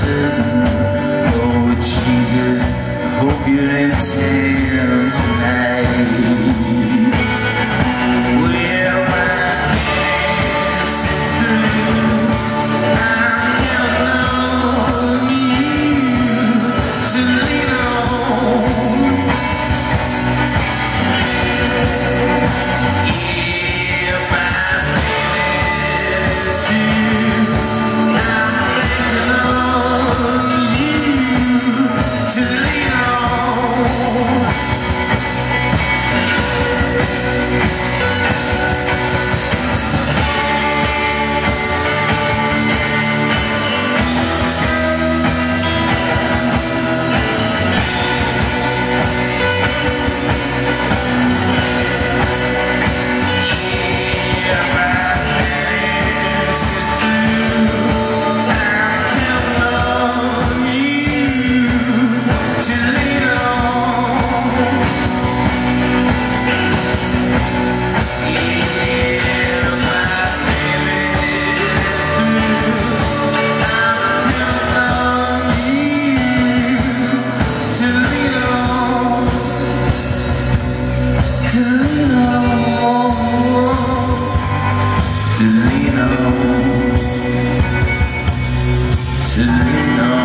I oh Jesus, I hope you didn't Celino oh. oh. Celino